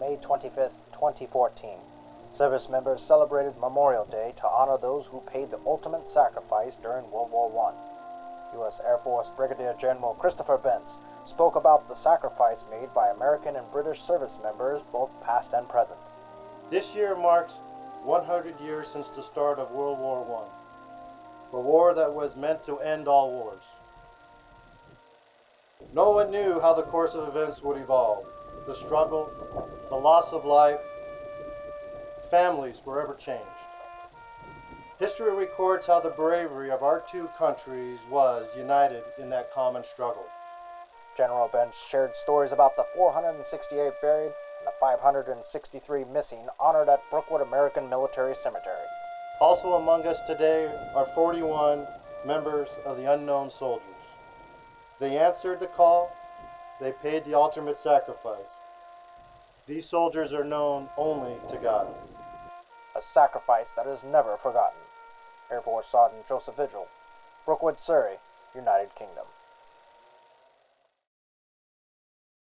May 25, 2014. Service members celebrated Memorial Day to honor those who paid the ultimate sacrifice during World War I. U.S. Air Force Brigadier General Christopher Bence spoke about the sacrifice made by American and British service members, both past and present. This year marks 100 years since the start of World War I, a war that was meant to end all wars. No one knew how the course of events would evolve. The struggle, the loss of life, families forever changed. History records how the bravery of our two countries was united in that common struggle. General Bence shared stories about the 468 buried and the 563 missing honored at Brookwood American Military Cemetery. Also among us today are 41 members of the unknown soldiers. They answered the call, they paid the ultimate sacrifice. These soldiers are known only to God. A sacrifice that is never forgotten. Air Force Sergeant Joseph Vigil, Brookwood, Surrey, United Kingdom.